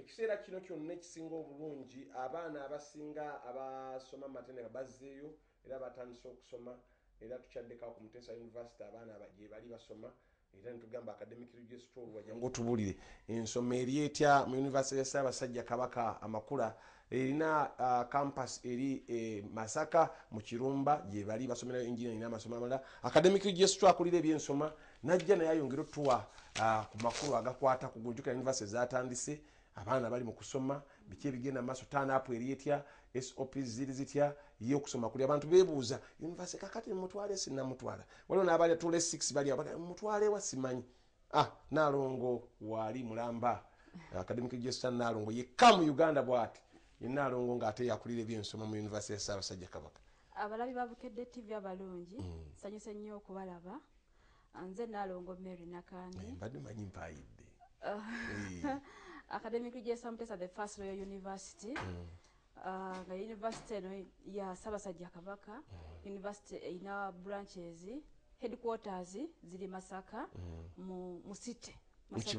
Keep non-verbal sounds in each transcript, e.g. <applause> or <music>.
ekiseera kino kyonna ekisinga obulungi abaana abasinga abasoma matendeka bazzeeyo era batandise okusoma era tukyaddekao ku mutesa university abaana aba- gye bali basoma era netugamba academic registrar wajjangu otubuulire. Ensoma eri etya mu univesity ya ssaabasajja kabaka amakula? Erina uh, campas eri e, masaka mu kirumba gye bali basomerayo engineering n'amasomo amalala. Academic registrar akulira ebyensoma najja naye ayongere otuwa uh, ku makulu agakwata ku gunjukira univesity zatandise abaana bali mu kusoma biki ebigenda maaso tanapu eri etya sop ziri zitya ye okusoma kuli. Abantu bebuuza univesity kakati mutwale sinamutwala waliwo n'abali atula 6 bali abaga, mutwalewa simanyi. Ah nalongo wali mulamba. Academic register nalongo yekka mu uganda bwati. Ye nalongo ngaate yakulira ebyensoma mu univesity ya ssaabasajja kabaka. Abalabi ba bukedde tv abalungi nsanyuse nnyo okubalaba. Nze nalongo mary nakandi mbadde manyi mpayidde <laughs> academic register mutesa the first royal university. Nga university eno ya ssaabasajja kabaka. University erina branches headquarters ziri masaka mu mu city. Mu city.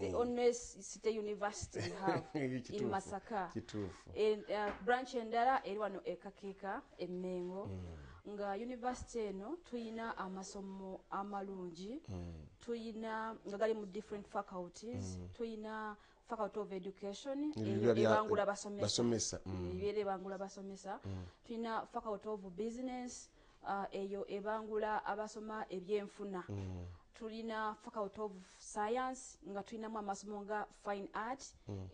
the Mm. only city university we have <laughs> in masaka. En- uh, branch endala eri wano ekakeeka emengo nga university eno tuyina amasomo amalungi tuyina nga gali mu different faculties tuyina faculty of education Ebyo eyo biba bya- ebangula basomesa. basomesa, mm. ebyera ebangula basomesa. Tuyina faculty of business uh, eyo ebangula abasoma ebyenfuna tulina faculty of science nga tulinamu amasomo nga fine art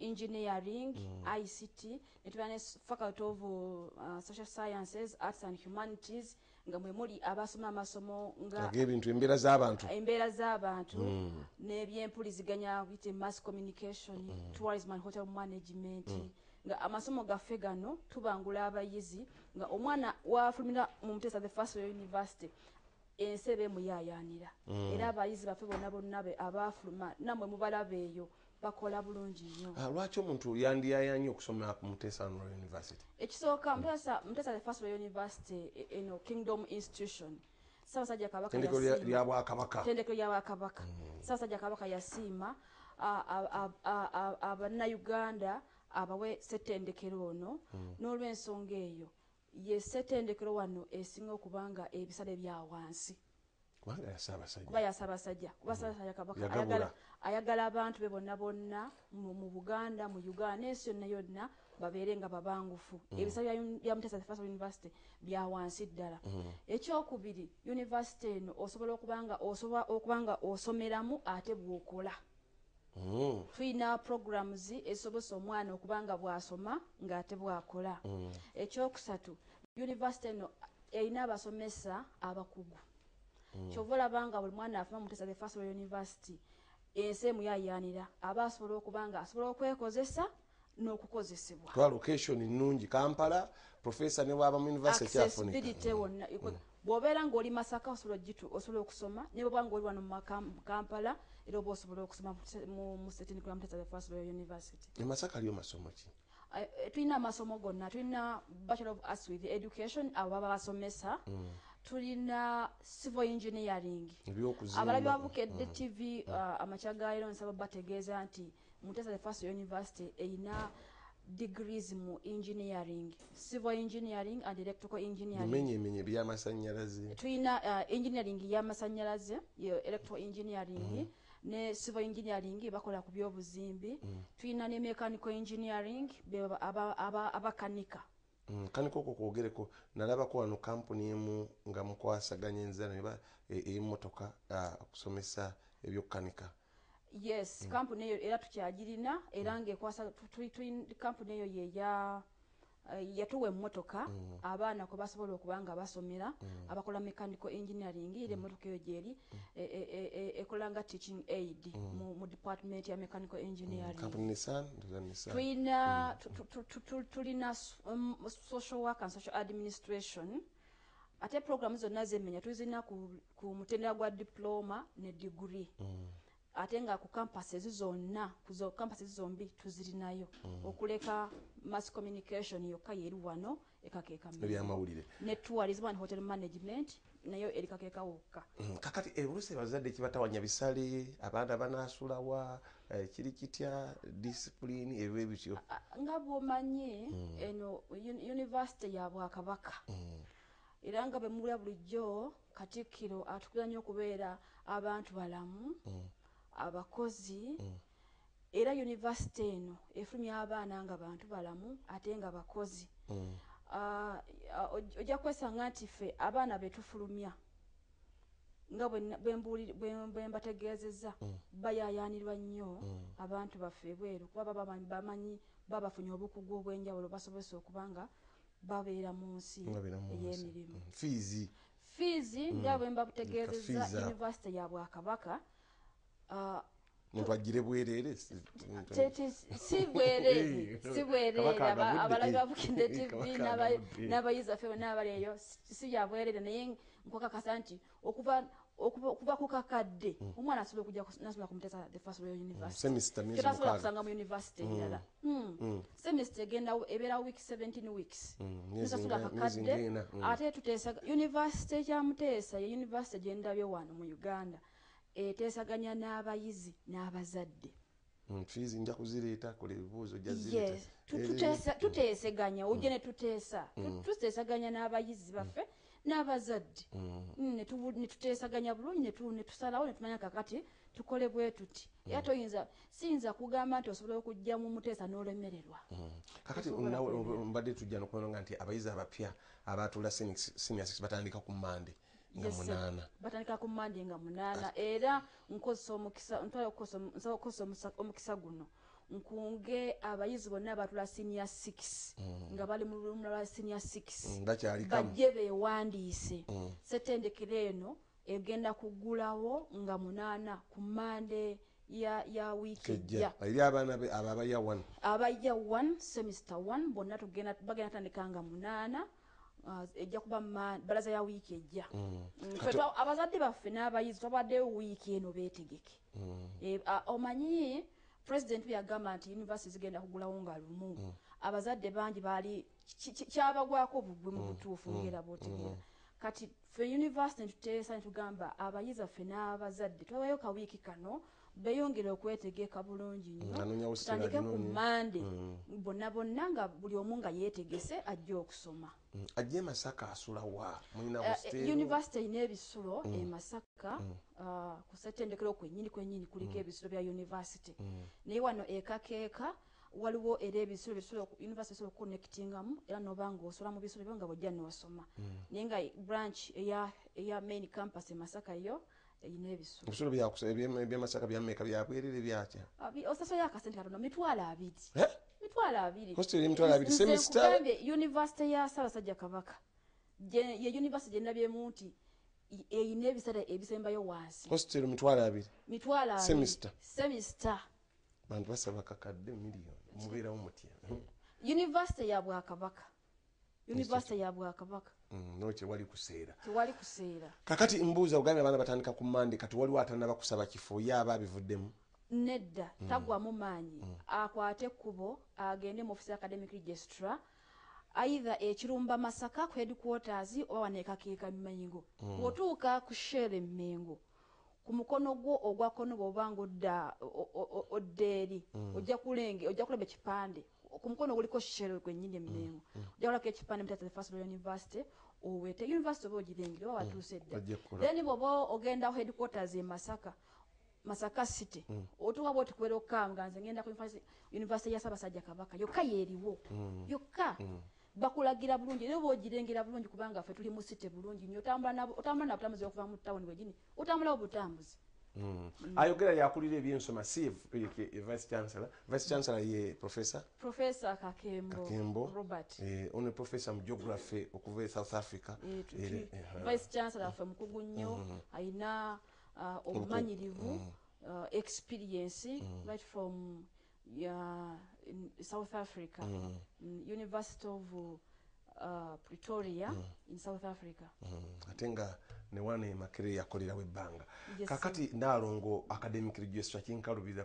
engineering ict netulina ne faculty of uh, social sciences arts and humanities nga mwe muli abasoma amasomo nga ag'ebintu embeera z'abantu. Embeera z'abantu. N'ebyempuliziganya bite mass communication tourism and hotel management. Nga amasomo gaffe gano tubangula abayizi. Nga omwana wafulumira mu mutesa the first university ensi eba emuyayanira era abayizi baffe bonna bonna be abafuluma nammwe mubalaba eyo bakola bulungi nnyo. Ah, lwaki omuntu yandiyayanye okusomera ku mutesa Royal university? Ekisooka mutesa mutesa the first Royal university eno kingdom institution. Ssaabasajja kabaka tendekero lya- yasiima- lya bwakabaka. Tendekero lya bwakabaka. Ssaabasajja kabaka yasiima a- abannayuganda abawe setendekero ono. N'olw'ensonga eyo ye setendekero wano esinga okubanga ebisale bya wansi. Kuba yasaabasajja kuba ssaabasajja kabaka Yagabula. ayagala, abantu be bonna bonna mu, buganda mu uganda n'ensi yonna yonna babeere nga babangufu. Ebisale bya uni- bya mutesa first university bya wansi ddala. Ekyokubiri university eno osobola okubanga osobola okubanga osomeramu ate bw'okola. Mm. Tulina programs ezisobose omwana okubanga bw'asoma ng'ate bw'akola. Ekyokusatu university eno erina abasomesa abakugu. Kyova olabanga buli mwana afuna mutesa the first university ensi emuyayanira aba asobola okuba nga asobola okwekozesa n'okukozesebwa. Kuba location nnungi kampala professor ne bwaba mu university accessibility wonna bw'obeera ng'oli masaka osobola okusoma ne bwoba ng'oli wano mu kampala era oba osobola okusoma mu- setendekero ya mutesa the first Royal university. Emasaka aliyo masomo ki? Eh, eh, tulina amasomo gonna. Tulina bachelor of arts with education abo baba basomesa. Tulina civil engineering. Abalabi babukedde tv uh, amakya gaero nsaba bategeeza nti mutesa the first university erina degrees mu engineering civil engineering and electrical engineering. Bimenyemenye byamasannyalaze. Tulina uh, engineering y'amasanyalaze electrical engineering ne civil engineering bakola ku byobuzimbi. Tulina ne mechanical engineering abakanika. Mm, kaniko okwo kwogereko nalabako wano kampuni emu nga mukwasaganya enzana eba ey'emmotoka ah, okusomesa ebyokukanika yes kampuni eyo era tukyagirina era ngaekwasa tu- tu- kampuni eyo yeya eh, yatuwa emmotoka abaana kwe basobola okuba nga basomera abakola mechanical engineering era emmotoka eyo gyeri e- e- e- e- ekola nga teaching aid mu mu department ya mechanical engineering. Kampuni nisan ndoza nisan tulina tu- tu- tu- tu- tu- tulina s- um, social work and social administration. Ate programu zonna zemenya tuzina ku, ku mutendera gwa diploma ne degree ate nga ku campasezi zonna ku zo campasezi zombi tuzirinayo. Okuleka mass communication yokka yeri wano ekakeeka ebyamawulire. Ne tourism and hotel management nayo erikakeeka wokka. Mm, kakati eh, oluusi abazadde kibatawanya bisale abaana banaasulawa eh, kiri kitya disipulini ebyo ebityo? Nga bwomanyi eno uni- university ya bwakabaka. Era nga bwe mulya bulijjo katikkiro atukira nnyo okubeera abantu balamu abakozi era yunivasite eno efulumya abaana nga bantu balamu ate nga bakozi. Ah, ah, oj- ojja kwesanga nti ffe abaana betufulumya nga bwe mbategeezezza bayayaanirwa nnyo abantu baffe ebweru. Kuba baba bamanyi- babafunye obukugu obw'enjawulo basobose okuba nga babeera mu nsi. ey'emirimu. Fiizi. Fiizi nga bwe mbabutegeezezza kafiiza. yunivasite ya bwakabaka muntu agire bwereere si- bwereere si bwereere abalabi bavugidde tv n'abayizi baffe bonna abali eyo si- si bya bwereere naye nkukakasa nti okuva okuva ku kakadde omwana asobola okujja ku- nasomera ku muteesa the first royal university. Semester myezi kyetasobola mukaaga. kusanga mu university endala. Semester egenda ebeera week 17 weeks. Myezi tusasula nga- myezi kakadde ng'ena, mm. ate tuteesa university ekyamuteesa ye university gyendabye wano mu uganda eteesaganya n'abayizi n'abazadde. Mm, fiizi nja kuzireeta kola ebibuuzo jja zireeta. Yes tu- tuteesa- tuteeseganya ojje ne tuteesa Tu- tuteesaganya n'abayizi baffe n'abazadde. Mm, ne tubu- ne tuteesaganya bulungi ne tu- ne tusalawo ne tumanya kakati tukole bwe tuti. Era toyinza siyinza kugamba nti osobola okujja mu muteesa n'olemererwa. Kakati mbadde tujja nokubanga nti abayizi abapya abatula senior six batandika ku mande nga munaana. Batandika ku mandi nga munaana. Era nkozesa omukisa ntwala okukozesa omukisa guno. Nkunge abayizi bonna abatula senior six nga bali mu lulumula lwa six Mm, bakyalikamu bajje beewandiise. Setendekero eno egenda kuggulawo nga munaana ku mande ya, ya wiiki ejja eri abaana abo abaya one. Abajja 1 semester 1 bonna bagenda tandika nga munaana ejja kuba balaza ya wiiki ejja. Mm, ffe twa- abazadde baffe n'abayizi twabaddeyo wiiki eno beetegeke. Eh, a- omanyi president bwe yagamba nti univesity zigenda kugulawo nga lumu. Abazadde bangi baali kyabagwako bugwe mu butuufu ngera bwotegeera. Kati ffe univesity netuteesa netugamba abayizi baffe n'abazadde twabayo kawiiki kano beyongere okwetegeka bulungi Mm, nnyo tutandike ku mande bonna bonna nga buli omu nga yeetegese ajja okusoma. Mm, ajje masaka asula wa? Mulina Eh, hostel? univesity erina ebisulo e masaka ah, ku setendekero kwennyini kwennyini kuliko ebisulo bya univesity naye wano ekakeeka waliwo era ebisulo bisulo univesity esobola okuconnectingamu era noba nga osola mu bisulo byo nga bwojja n'osoma. Naye nga branch eya main campus e masaka yo erina ebisulo ebisulo byakusa- ebye- ebyamasaka byameka byabwerere byatya osasolayo akasente katono mitwalo abiri mitwalo abiri hostel emitwalo abiri nkugambye univesity ya ssaabasajja kabaka. Ye univesity gyendabyemu nti eyina ebisale ebisembayo wansi hostel mitwalo abiri mitwalo abiri. Semester. semester bantu basaba kakadde miliyoni mubeerawo mutya univesity ya bwakabaka univesity ya bwakabaka. Mm, nokye wali kuseera tewali kuseera kakati mbuuza ogambye abaana batandika ku mande kati waliwo atanaba kusaba kifo ye aba abivuddemu? Nedda tagwamu maanyi. Akwate ekkubo agende mu office academic registrar either ekirumba masaka ku headquarters oba wanekakeeka mengo bw'otuuka ku shere mengo ku mukono gwo ogwa kono bw'obanga odda odda eri ojja kulenge ojja kulaba ekipande ku mukono guliko shere gwennyini emengo ojja kulabako ekipande mutata first Royal university owete university oba ogirengere oba watuuse dda then bw'oba ogenda headquarters e masaka masaka city. Otuuka bwoti kubeera okukanga nze ngenda ku university- university ya ssaabasajja kabaka. Yokka yeeriwo yokka bakulagira bulungi era oba ogirengera bulungi kubanga ffe tuli mu city bulungi. Nnyo otambula nabo- otambula nabutambuzi okuva mu tawuni bwegini otambulawo butambuzi ayogera yakulira ebyensoma si vice chancellor. Vice chancellor ye professor? Profesa kakembo, Kakembo. robert. Eh, ono professor mu geography okuva e south africa. Eh, tu- Era- tu- eh, vice chancellor ffe mukugu nnyo ayina uh, obumanyirivu uh, experience right from ya south africa. Mm, university of uh, pretoria in south africa. Mm, ate nga newana emakere yakolerawo ebbanga. Yes, kakati nalongo academic registra kinkalubiriza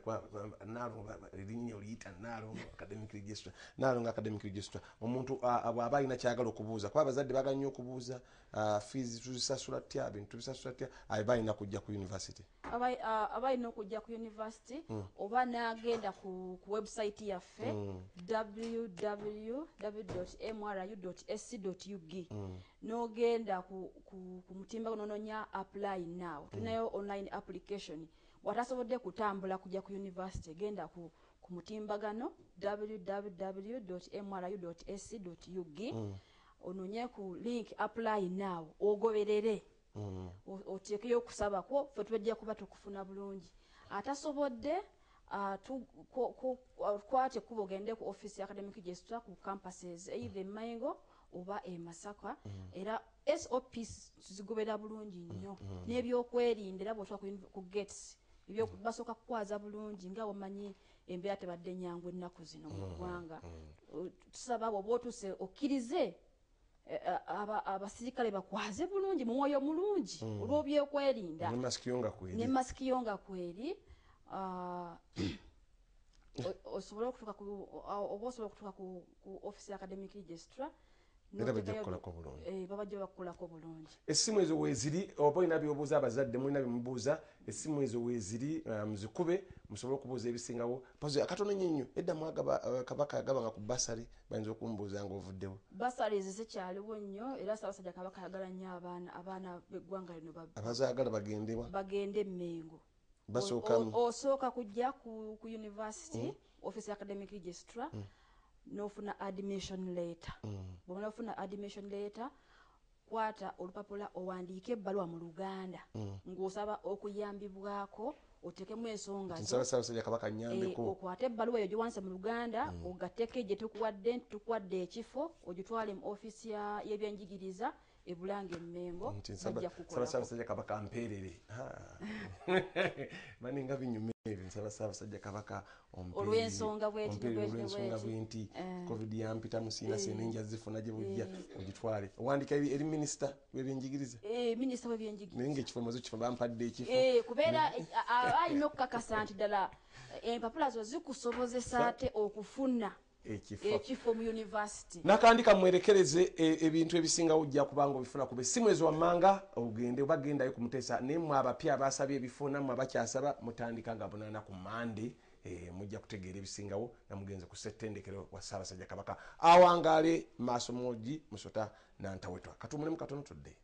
nalongo erinnya oliyita nalongo academic registra nalongo academic registra omuntu bw'aba alina kyagala okubuuza kuba abazadde bagala nnyo okubuuza fees tuzisasula tya bintu tubisasula tya aba alina kujja ku university Aba- alina okujja ku university oba n'agenda ku website yaffe www mru sc ug n'ogenda ku, mutimba gunononya apply now. Tulinayo online application. Watasobodde kutambula kujja ku university genda ku, ku mutimbagano www mru sc ug ononye ku link apply now ogoberere. O- oteekeyo okusaba kwo fe tubajja kuba tukufuna bulungi. Atasobodde kwate kuba ogende ku office ya academic registra ku campuses either e Mengo oba e Masaka era SOPs tuzigobera bulungi nnyo. N'ebyokwerinda era bw'otuuka ku gates basooka kukwaza bulungi nga bwomanyi embeera tebadde nyangu ennaku zino mu ggwanga. Tusaba bw'oba otuuse okkirize aba- abasirikale bakwaze bulungi mu mwoyo mulungi olw'obyekwerinda ne masiki yo nga kweri osobole okutuuka ku oba osobola okutuuka ku ku office ya academic registra Era bajja n'oteekayo- kukolako bulungi. eh, babajja bakukolako bulungi. Essimu ezo weeziri oba olina byobuuza abazadde mulina byemubuuza essimu ezo weeziri uh, muzikube musobole okubuuza ebisingawo. Pozi akatono nnyo nnyo edda uh, kabaka yagabanga ku basale bayinza okumubuuza nga ovuddewo. Basaries zikyaliwo nnyo era ssaabasajja kabaka ayagala nnyo abaana abaana b'eggwanga lino ba- abazaagala bagendebwa bagende emmengo. Basooka O- o- osooka kujja ku, ku university office ya academic registra n'ofuna admission letter. Bwomala ofuna admission letter kwata olupapula owandiike ebbaluwa mu luganda. Ng'osaba okuyambibwako otekemu ensonga Eh, okwate ebbaluwa eyo giwanise mu luganda ogatteko gye tukuwadde nti tukuwadde ekifo ogitwale mu ofisi ya- y'ebyenjigiriza ebulanga emmengo bajja saabasajja kabaka mpeerere <laughs> mani nga binyuma ebyo nsaba saabasajja kabaka. Olw'ensonga bwenti Eh. covid yampitamu siina senenja zifuna gye bujja ogitwale owandika eri minisita w'ebyenjigiriza Eh, naye ngaekifo maze kifo bampadde ekifo Eh, kubeera eh, alina okukakasa nti ddala eh, empapula zo zikusobozesa ate okufuna ekifo. Mu university. Nakandi kamwerekereze e- ebintu ebisingawo ojja kubanga obifuna kuba essimu ezo wammanga ogende oba gendayo kumuteesa naye mwe abapya abasabye ebifo nammwe abakyasaba mutandika nga bunaana ku mande mujja kutegeera ebisingawo namugenze ku settendekero wa ssaabasajja kabaka. Awangaale maaso mogi musota nantawetwa katumulemu katono tudde